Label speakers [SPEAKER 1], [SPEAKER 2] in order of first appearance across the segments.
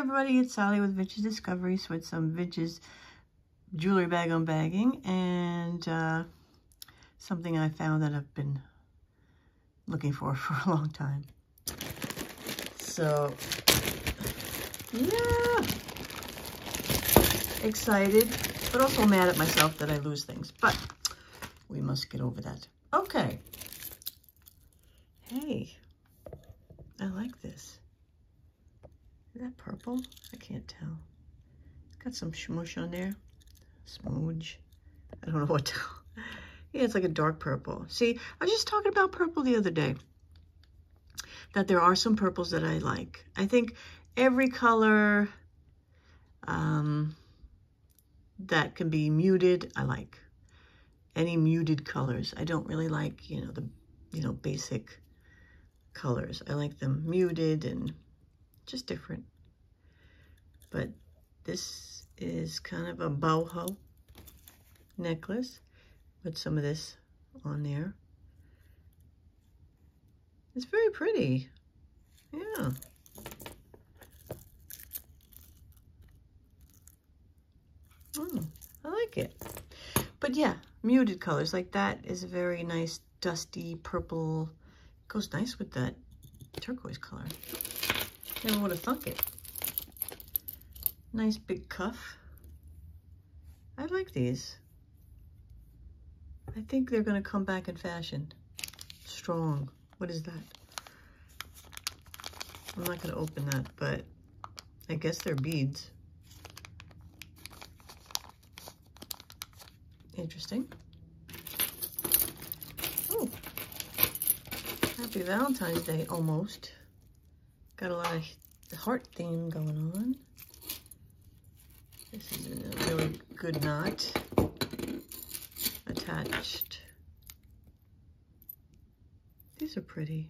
[SPEAKER 1] everybody, it's Sally with Vintage Discoveries with some vintage jewelry bag unbagging and uh, something I found that I've been looking for for a long time. So, yeah, excited, but also mad at myself that I lose things. But we must get over that. Okay. Hey, I like this. That purple? I can't tell. It's got some smush on there. Smooge. I don't know what to Yeah, it's like a dark purple. See, I was just talking about purple the other day. That there are some purples that I like. I think every color um, that can be muted, I like. Any muted colors. I don't really like, you know, the, you know, basic colors. I like them muted and just different. But this is kind of a boho necklace with some of this on there. It's very pretty. Yeah. Oh, I like it. But yeah, muted colors like that is a very nice dusty purple. Goes nice with that turquoise color. Never would have thunk it. Nice big cuff. I like these. I think they're going to come back in fashion. Strong. What is that? I'm not going to open that, but I guess they're beads. Interesting. Oh, happy Valentine's Day, almost. Got a lot of heart theme going on. This is a really good knot attached. These are pretty.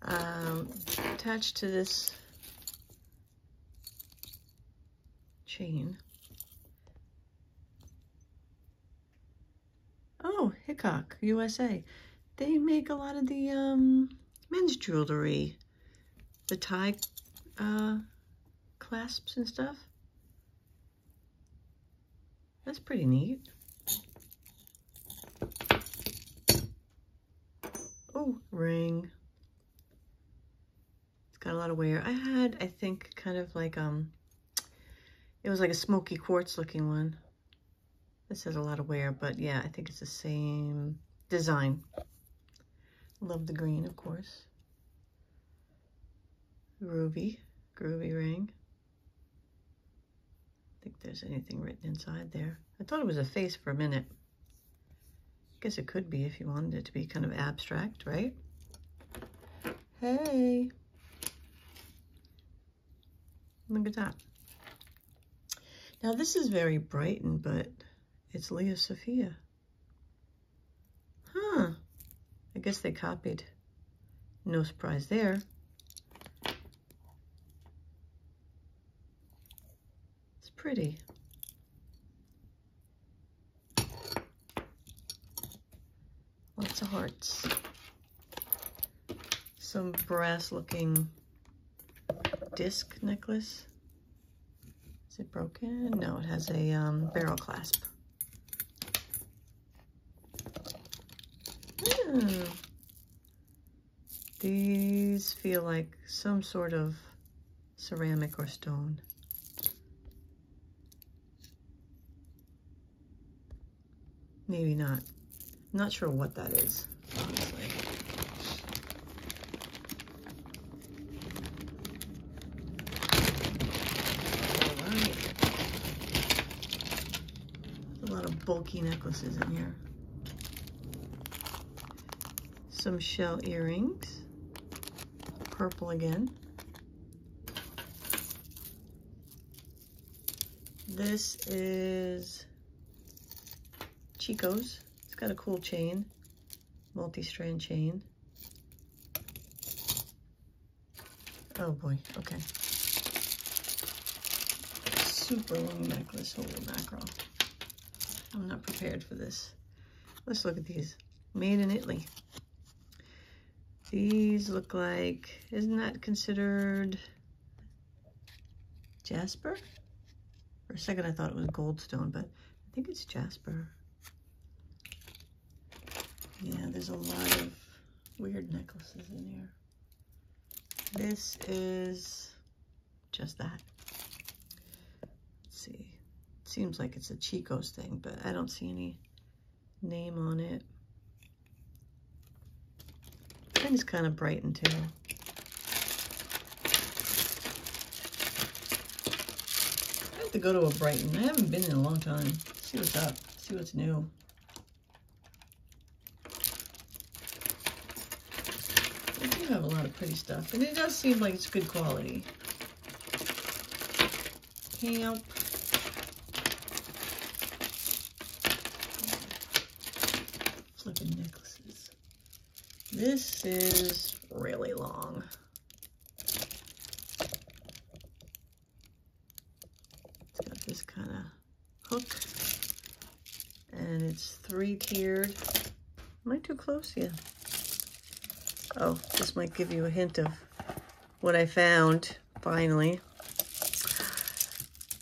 [SPEAKER 1] Um, attached to this chain Hickok, USA. They make a lot of the um, men's jewelry, the tie uh, clasps and stuff. That's pretty neat. Oh, ring. It's got a lot of wear. I had, I think, kind of like, um, it was like a smoky quartz looking one. This has a lot of wear, but yeah, I think it's the same design. Love the green, of course. Groovy, groovy ring. I think there's anything written inside there. I thought it was a face for a minute. Guess it could be if you wanted it to be kind of abstract, right? Hey. Look at that. Now this is very Brighton, but it's Lia Sophia. Huh. I guess they copied. No surprise there. It's pretty. Lots of hearts. Some brass looking disc necklace. Is it broken? No, it has a um, barrel clasp. These feel like some sort of ceramic or stone. Maybe not. Not sure what that is, honestly. All right. A lot of bulky necklaces in here some shell earrings, purple again. This is Chico's. It's got a cool chain, multi-strand chain. Oh boy, okay. Super long necklace, holy mackerel. I'm not prepared for this. Let's look at these. Made in Italy. These look like, isn't that considered jasper? For a second I thought it was goldstone, but I think it's jasper. Yeah, there's a lot of weird necklaces in here. This is just that. Let's see. It seems like it's a Chico's thing, but I don't see any name on it. And it's kind of Brighton too. I have to go to a Brighton. I haven't been in a long time. See what's up. See what's new. They do have a lot of pretty stuff. And it does seem like it's good quality. Camp. Flipping necklaces. This is really long. It's got this kind of hook. And it's three-tiered. Am I too close? Yeah. Oh, this might give you a hint of what I found, finally.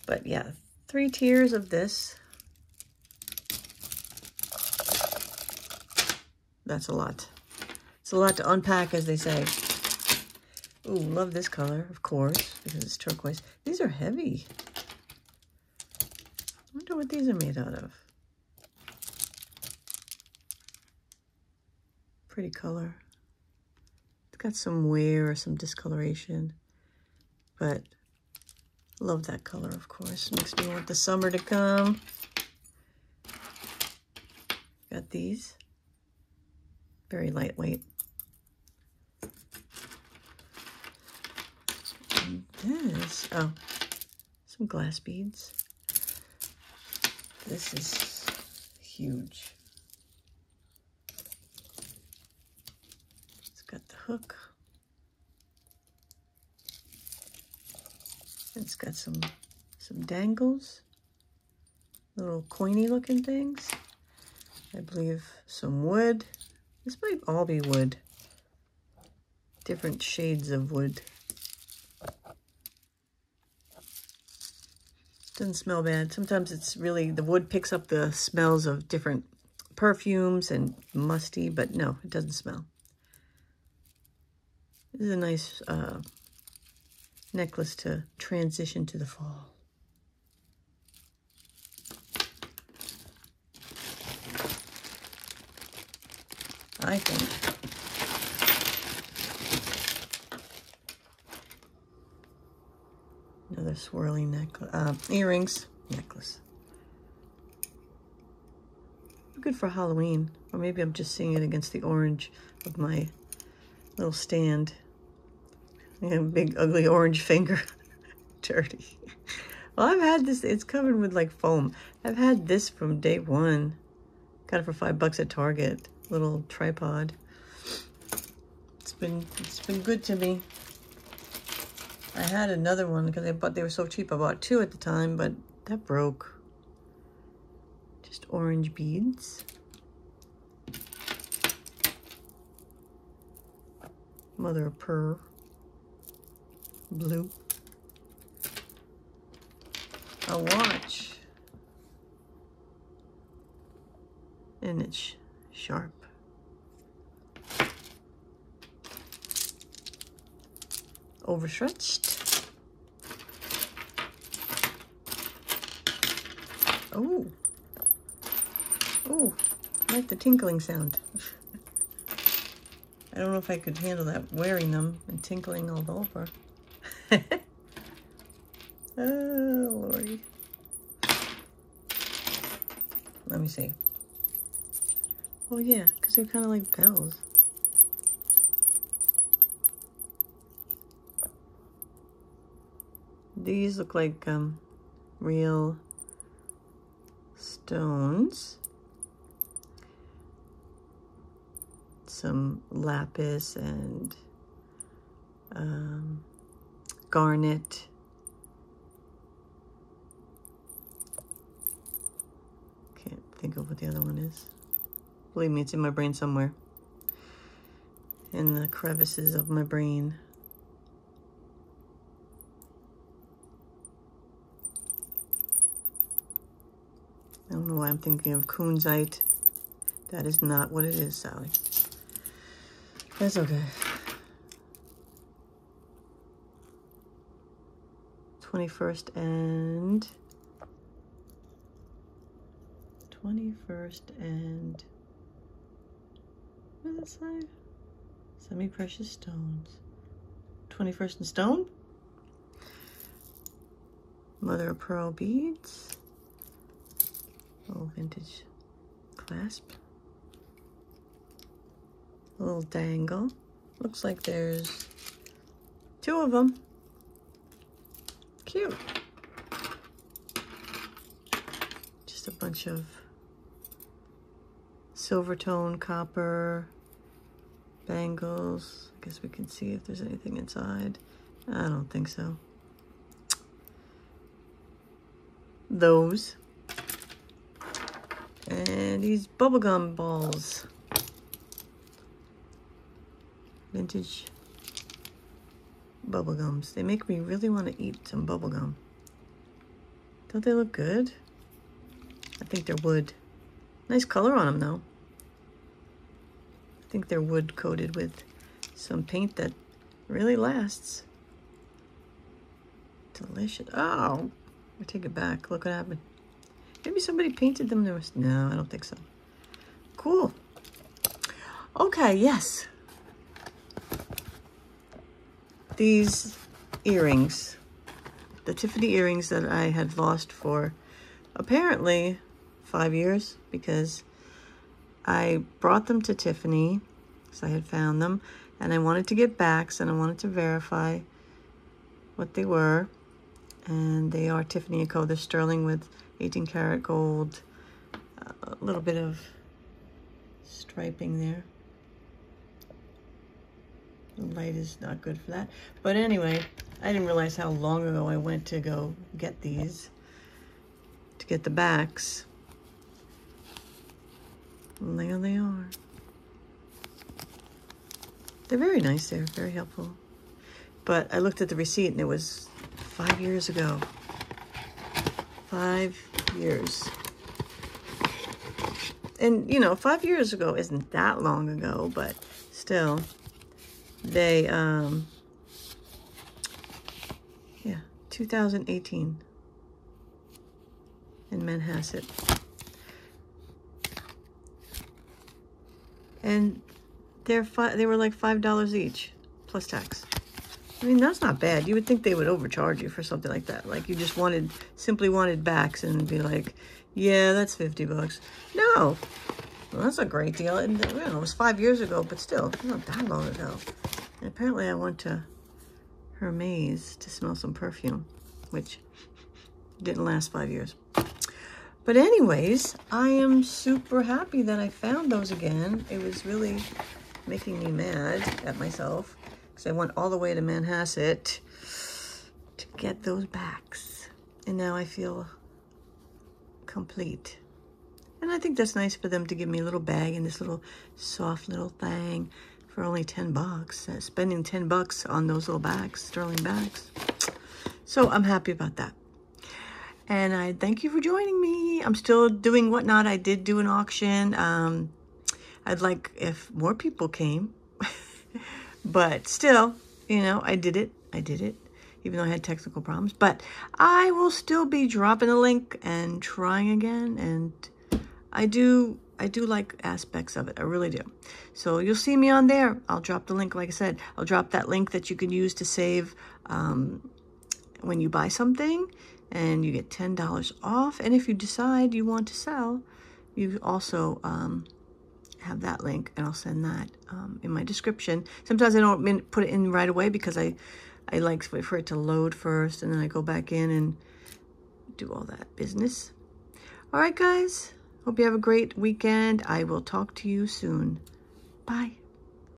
[SPEAKER 1] But yeah, three tiers of this. That's a lot. It's a lot to unpack, as they say. Ooh, love this color, of course, because it's turquoise. These are heavy. I wonder what these are made out of. Pretty color. It's got some wear or some discoloration, but love that color, of course. Makes me want the summer to come. Got these. Very lightweight. And this, oh, some glass beads. This is huge. It's got the hook. It's got some some dangles, little coiny looking things. I believe some wood. This might all be wood. Different shades of wood. Doesn't smell bad. Sometimes it's really, the wood picks up the smells of different perfumes and musty, but no, it doesn't smell. This is a nice uh, necklace to transition to the fall. I think. Another swirling necklace, uh, earrings, necklace. Good for Halloween, or maybe I'm just seeing it against the orange of my little stand. Yeah, big ugly orange finger. Dirty. Well, I've had this, it's covered with like foam. I've had this from day one. Got it for five bucks at Target. Little tripod. It's been, it's been good to me. I had another one because I bought, they were so cheap. I bought two at the time, but that broke. Just orange beads. Mother of pearl blue. A watch. And it's sharp. Overstretched. Oh. Oh, I like the tinkling sound. I don't know if I could handle that wearing them and tinkling all over. oh, lordy. Let me see. Oh, yeah, because they're kind of like bells. These look like um, real stones. Some lapis and um, garnet. Can't think of what the other one is. Believe me, it's in my brain somewhere. In the crevices of my brain. I don't know why I'm thinking of Kunzite. That is not what it is, Sally. That's okay. 21st and 21st and what does it say? Semi-precious stones. 21st and stone. Mother of pearl beads. Little vintage clasp. A little dangle. Looks like there's two of them. Cute. Just a bunch of silver tone copper bangles. I guess we can see if there's anything inside. I don't think so. Those. And these bubblegum balls. Vintage bubblegums. They make me really want to eat some bubblegum. Don't they look good? I think they're wood. Nice color on them though. I think they're wood coated with some paint that really lasts. Delicious. Oh, I take it back. Look what happened. Maybe somebody painted them. There was no, I don't think so. Cool. Okay, yes. These earrings, the Tiffany earrings that I had lost for apparently five years because I brought them to Tiffany because I had found them and I wanted to get backs and I wanted to verify what they were. And they are Tiffany & Co. They're sterling with 18 karat gold, a little bit of striping there. The light is not good for that. But anyway, I didn't realize how long ago I went to go get these, to get the backs. And there they are. They're very nice They're very helpful. But I looked at the receipt and it was five years ago. Five years. And, you know, five years ago isn't that long ago, but still, they, um, yeah, 2018 in Manhasset. And they're fi they were like $5 each, plus tax. I mean, that's not bad. You would think they would overcharge you for something like that. Like you just wanted, simply wanted backs and be like, yeah, that's 50 bucks. No, well, that's a great deal. And you know, it was five years ago, but still, not that long ago. And apparently I went to Hermes to smell some perfume, which didn't last five years. But anyways, I am super happy that I found those again. It was really making me mad at myself because I went all the way to Manhasset to get those backs. And now I feel complete. And I think that's nice for them to give me a little bag and this little soft little thing for only 10 bucks. Uh, spending 10 bucks on those little bags, sterling bags. So I'm happy about that. And I thank you for joining me. I'm still doing whatnot. I did do an auction. Um, I'd like if more people came. but still, you know, I did it. I did it, even though I had technical problems. But I will still be dropping a link and trying again. And I do, I do like aspects of it. I really do. So you'll see me on there. I'll drop the link. Like I said, I'll drop that link that you can use to save um, when you buy something and you get $10 off. And if you decide you want to sell, you also um, have that link and I'll send that um, in my description. Sometimes I don't put it in right away because I, I like for it to load first and then I go back in and do all that business. All right, guys. Hope you have a great weekend. I will talk to you soon. Bye.